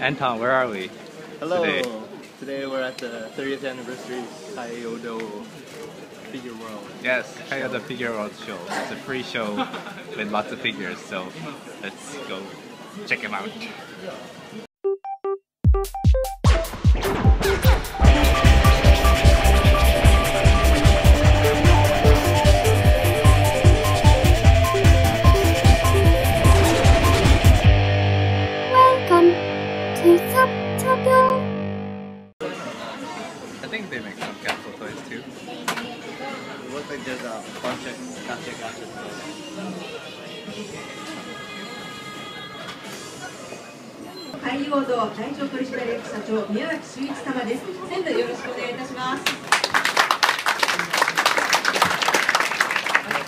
Anton, where are we? Hello. Today. Today. we're at the 30th anniversary Kyoto Figure World. Yes, the Figure World show. It's a free show with lots of figures, so let's go check them out. I think they make some capsule toys too. It looks like there's a bunch of gotcha gotcha toys. 海洋堂会長取締役社長宮脇修一様です。全部よろしくお願いいたします。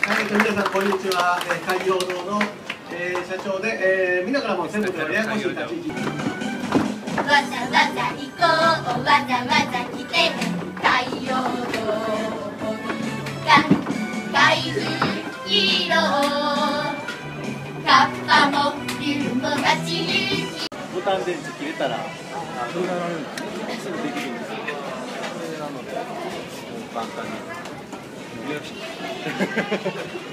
はい、皆さんこんにちは。えー海洋堂の、えー社長で、えー、みんなからも全部でややこしい立ち位置。わざわざ行こうわざわざ来て太陽のが外ヒーローカッパも竜も立ち行きボタン電池切れたら、あの、すぐできるんですよ。それなので、簡単に。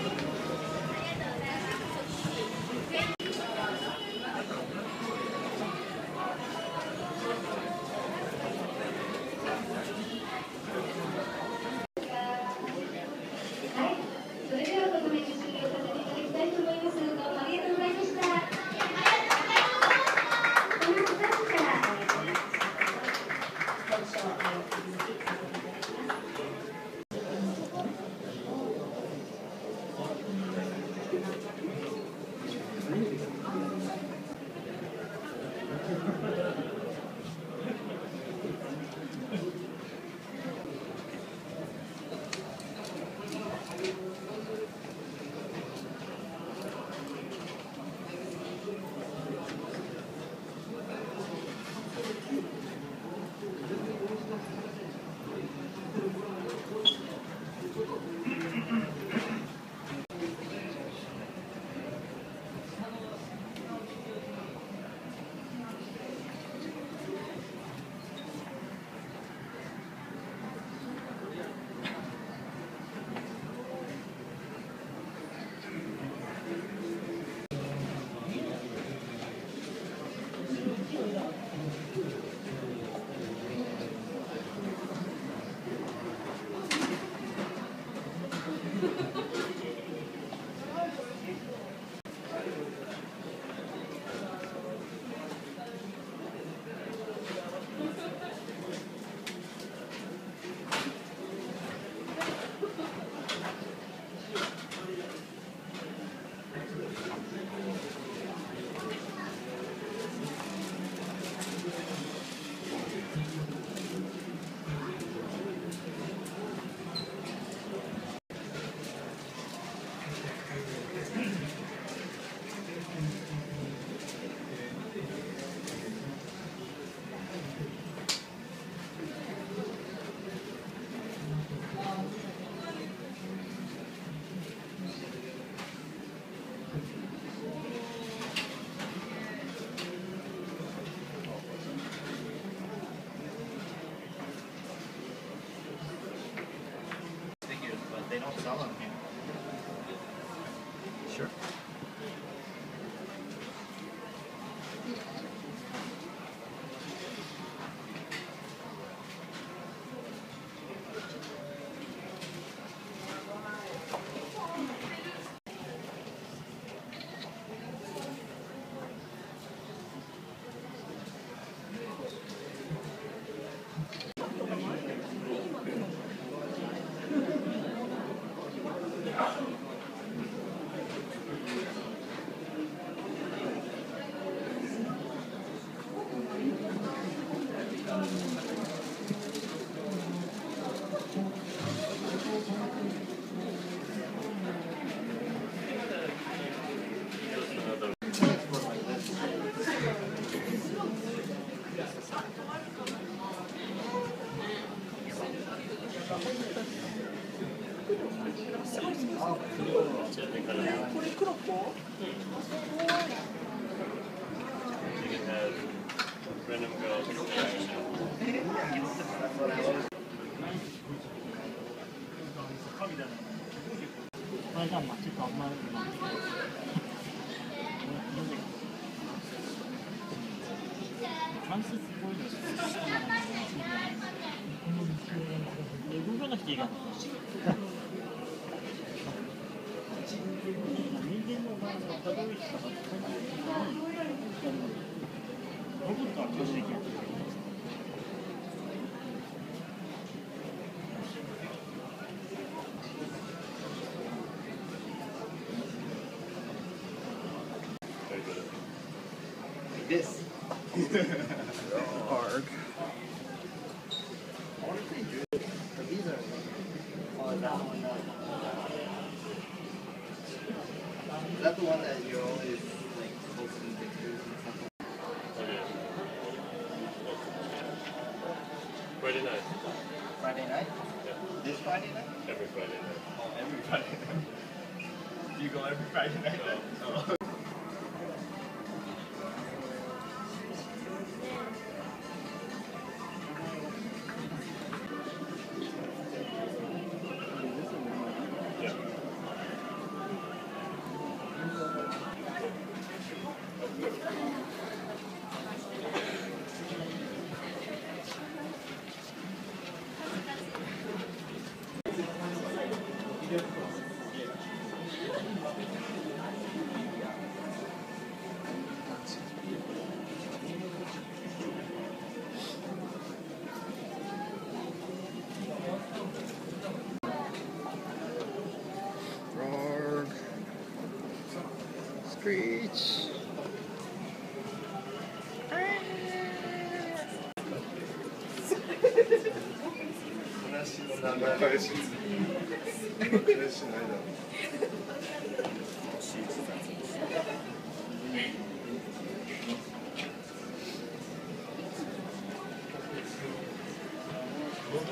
間待ちとあん。まりなってくるフランスすごいです動かなくていいから人間の場合は可動域と this. Arg. I. But these are. That one, the one that you're always posting pictures and stuff? Friday night. Friday night? Yeah. This Friday night? Every Friday night. Oh, every Friday night. you go every Friday night? No. Screech.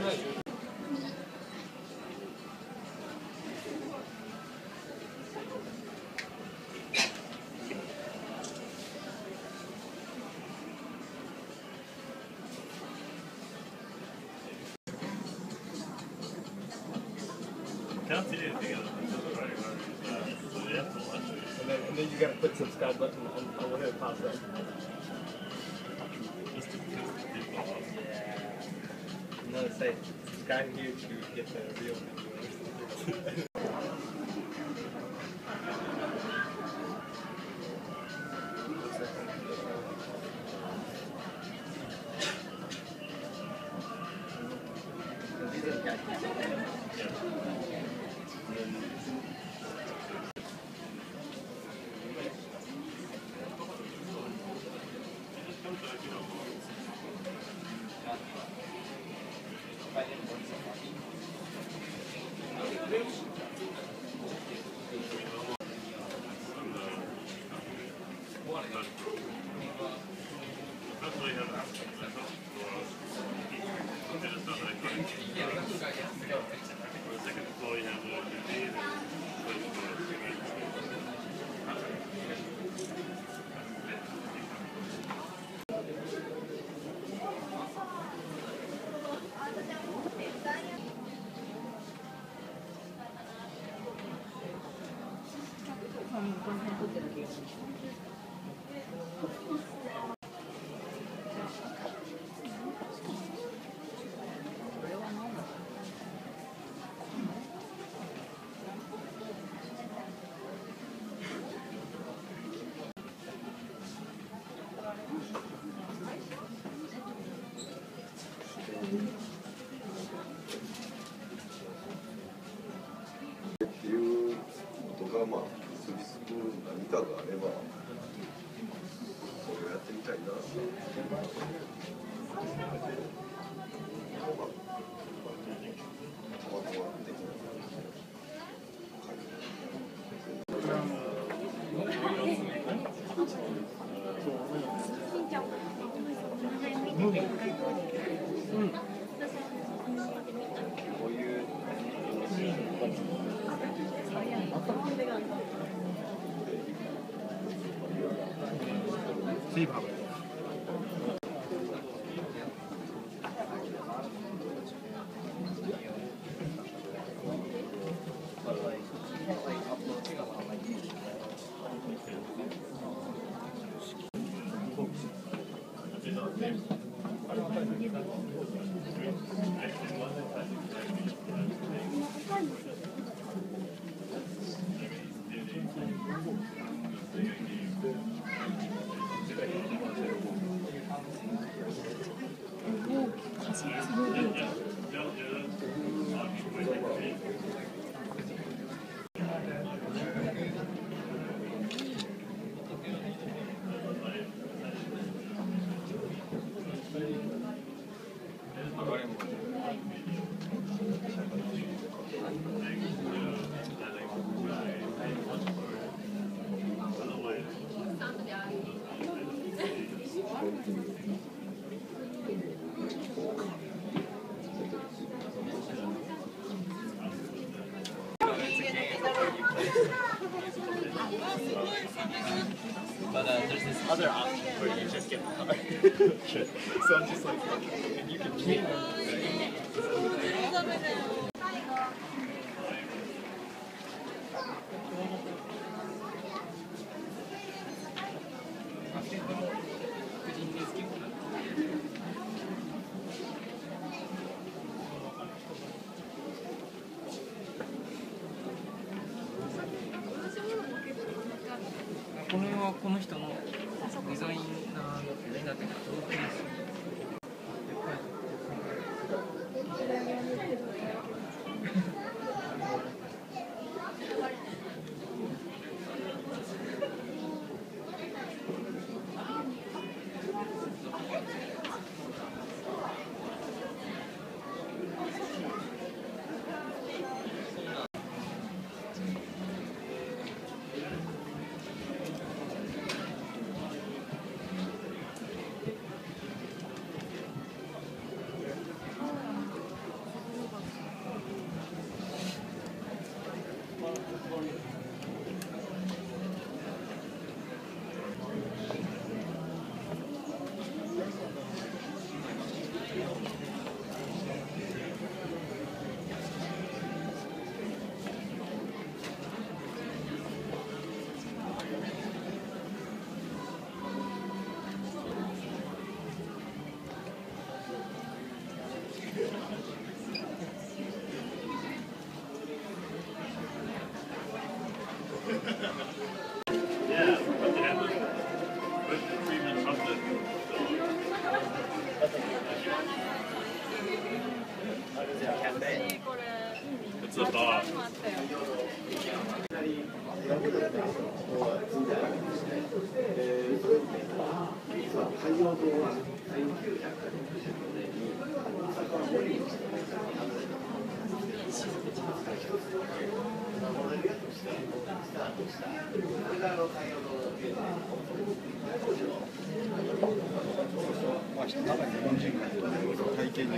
話の No, it's subscribe here to get the real video. っていうことがまあ何かがあればそれをやってみたいな。Liebhaber. この辺はこの人のデザイナーのデザイナーっていまあ、中に日本人がいる体験日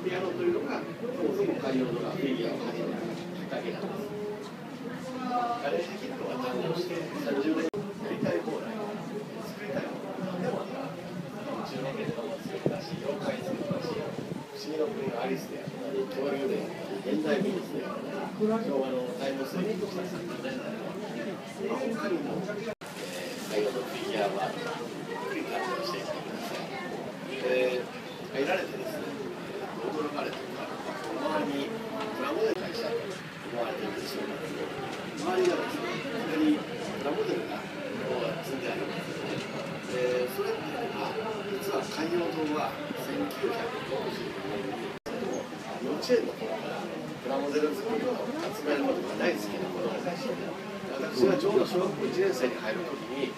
作ってやろうというのが、そもそも海洋ドラフィギュアを始めたきっかけなんです。ガレージキットが誕生して30年やりたい放題、作りたいものでも中のケットも作ったし、妖怪作ったし、不思議の国のアリスであったり、恐竜で現代美術であったり、昭和のタイムスリップした作品であったり、他にも、えー、海洋のフィギュアはゆっくり活用していってください。で、入られてですね、驚かれてるから、周りにプラモデル会社と思われているでしょうから、周りがですね、それにプラモデルがこう積んでありますよね。で、それっていうのは、像は1960年幼稚園の頃からプラモデル作りを集めることが大好きな子供たち私がちょうど小学校1年生に入るときに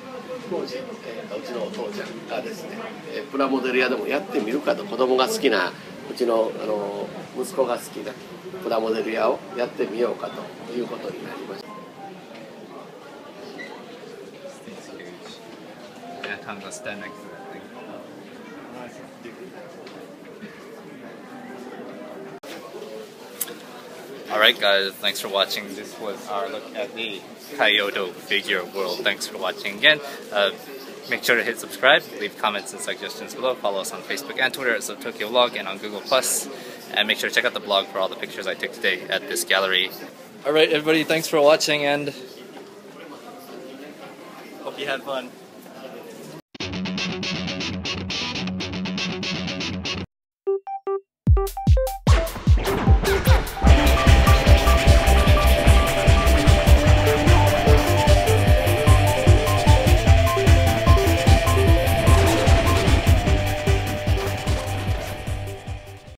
当時、えーうちのお父ちゃんがですね、えープラモデル屋でもやってみるかと子供が好きなうちのあの息子が好きなプラモデル屋をやってみようかということになりました。Yeah, Alright guys, thanks for watching. This was our look at the Kyoto figure world. Thanks for watching again. Uh, make sure to hit subscribe, leave comments and suggestions below. Follow us on Facebook and Twitter at Tokyo Vlog and on Google Plus. And make sure to check out the blog for all the pictures I took today at this gallery. Alright everybody, thanks for watching and hope you had fun.